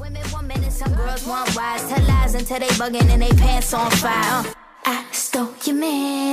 Women want minutes, some girls want wise. Tell lies until they bugging and they pants on fire. Uh, I stole your man.